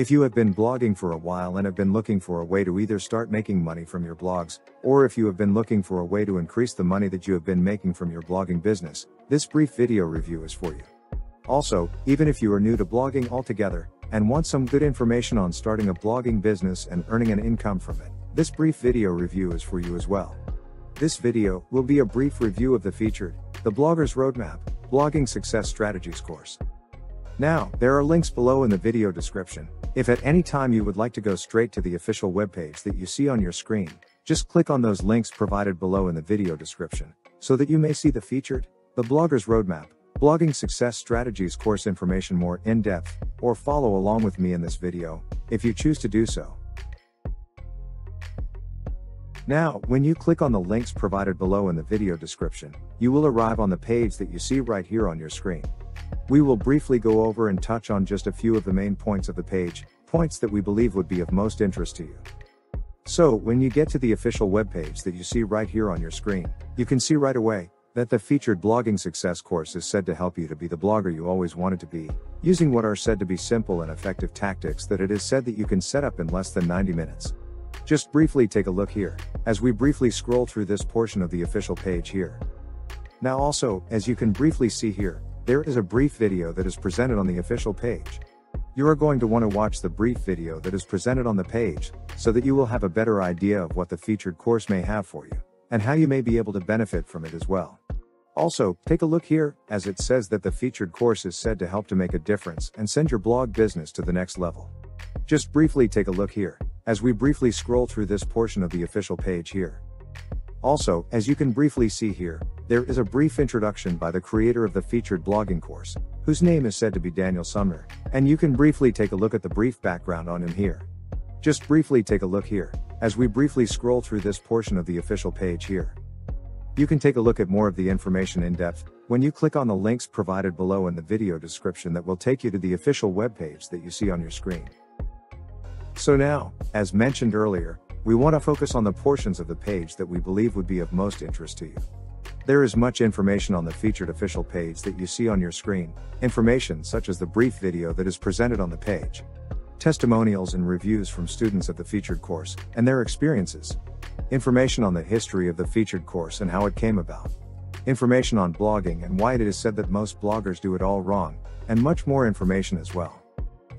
If you have been blogging for a while and have been looking for a way to either start making money from your blogs, or if you have been looking for a way to increase the money that you have been making from your blogging business, this brief video review is for you. Also, even if you are new to blogging altogether, and want some good information on starting a blogging business and earning an income from it, this brief video review is for you as well. This video will be a brief review of the featured, the Blogger's Roadmap, Blogging Success Strategies course. Now, there are links below in the video description. If at any time you would like to go straight to the official webpage that you see on your screen, just click on those links provided below in the video description, so that you may see the featured, the Blogger's Roadmap, Blogging Success Strategies course information more in-depth, or follow along with me in this video, if you choose to do so. Now, when you click on the links provided below in the video description, you will arrive on the page that you see right here on your screen. We will briefly go over and touch on just a few of the main points of the page, points that we believe would be of most interest to you. So, when you get to the official webpage that you see right here on your screen, you can see right away that the featured blogging success course is said to help you to be the blogger you always wanted to be, using what are said to be simple and effective tactics that it is said that you can set up in less than 90 minutes. Just briefly take a look here, as we briefly scroll through this portion of the official page here. Now also, as you can briefly see here, there is a brief video that is presented on the official page. You are going to want to watch the brief video that is presented on the page, so that you will have a better idea of what the featured course may have for you, and how you may be able to benefit from it as well. Also, take a look here, as it says that the featured course is said to help to make a difference and send your blog business to the next level. Just briefly take a look here, as we briefly scroll through this portion of the official page here. Also, as you can briefly see here, there is a brief introduction by the creator of the featured blogging course, whose name is said to be Daniel Sumner, and you can briefly take a look at the brief background on him here. Just briefly take a look here, as we briefly scroll through this portion of the official page here. You can take a look at more of the information in depth when you click on the links provided below in the video description that will take you to the official webpage that you see on your screen. So now, as mentioned earlier, we want to focus on the portions of the page that we believe would be of most interest to you. There is much information on the featured official page that you see on your screen, information such as the brief video that is presented on the page, testimonials and reviews from students of the featured course, and their experiences, information on the history of the featured course and how it came about, information on blogging and why it is said that most bloggers do it all wrong, and much more information as well.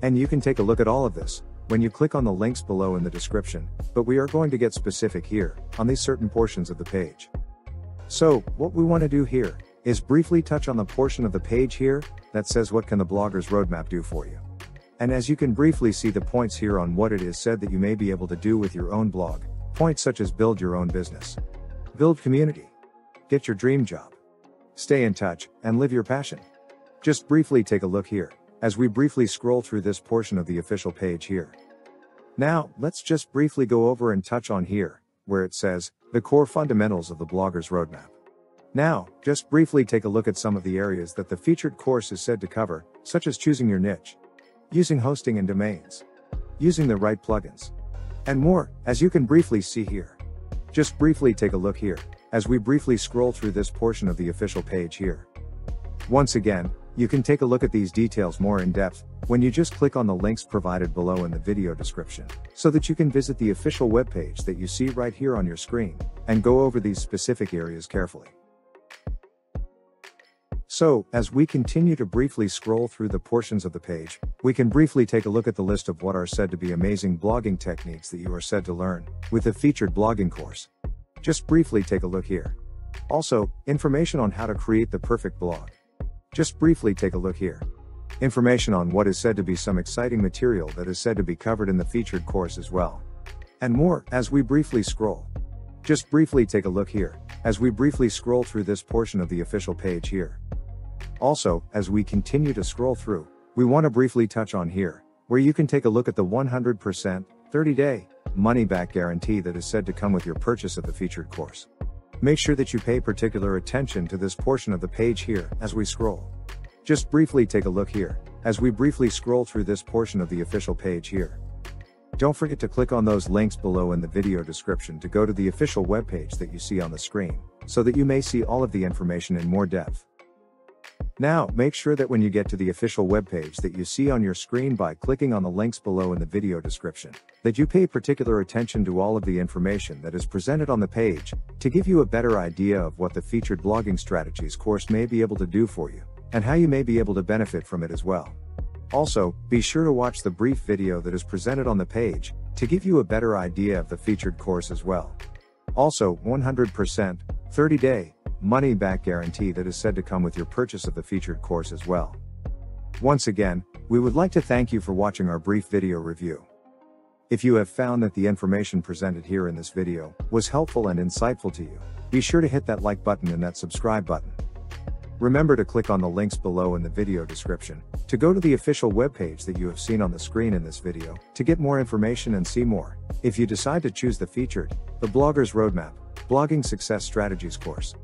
And you can take a look at all of this, when you click on the links below in the description, but we are going to get specific here, on these certain portions of the page. So, what we want to do here, is briefly touch on the portion of the page here, that says what can the blogger's roadmap do for you. And as you can briefly see the points here on what it is said that you may be able to do with your own blog, points such as build your own business, build community, get your dream job, stay in touch, and live your passion. Just briefly take a look here, as we briefly scroll through this portion of the official page here. Now, let's just briefly go over and touch on here, where it says, the core fundamentals of the blogger's roadmap. Now, just briefly take a look at some of the areas that the featured course is said to cover, such as choosing your niche, using hosting and domains, using the right plugins, and more, as you can briefly see here. Just briefly take a look here, as we briefly scroll through this portion of the official page here. Once again, you can take a look at these details more in depth when you just click on the links provided below in the video description, so that you can visit the official webpage that you see right here on your screen, and go over these specific areas carefully. So, as we continue to briefly scroll through the portions of the page, we can briefly take a look at the list of what are said to be amazing blogging techniques that you are said to learn, with the featured blogging course. Just briefly take a look here. Also, information on how to create the perfect blog. Just briefly take a look here. Information on what is said to be some exciting material that is said to be covered in the featured course as well. And more, as we briefly scroll. Just briefly take a look here, as we briefly scroll through this portion of the official page here. Also, as we continue to scroll through, we want to briefly touch on here, where you can take a look at the 100%, 30-day, money-back guarantee that is said to come with your purchase of the featured course. Make sure that you pay particular attention to this portion of the page here, as we scroll. Just briefly take a look here, as we briefly scroll through this portion of the official page here. Don't forget to click on those links below in the video description to go to the official webpage that you see on the screen, so that you may see all of the information in more depth. Now, make sure that when you get to the official webpage that you see on your screen by clicking on the links below in the video description, that you pay particular attention to all of the information that is presented on the page, to give you a better idea of what the featured blogging strategies course may be able to do for you, and how you may be able to benefit from it as well. Also, be sure to watch the brief video that is presented on the page, to give you a better idea of the featured course as well. Also, 100%, 30 day, money back guarantee that is said to come with your purchase of the featured course as well. Once again, we would like to thank you for watching our brief video review. If you have found that the information presented here in this video was helpful and insightful to you, be sure to hit that like button and that subscribe button. Remember to click on the links below in the video description to go to the official webpage that you have seen on the screen in this video to get more information and see more. If you decide to choose the featured, the Blogger's Roadmap, Blogging Success Strategies course,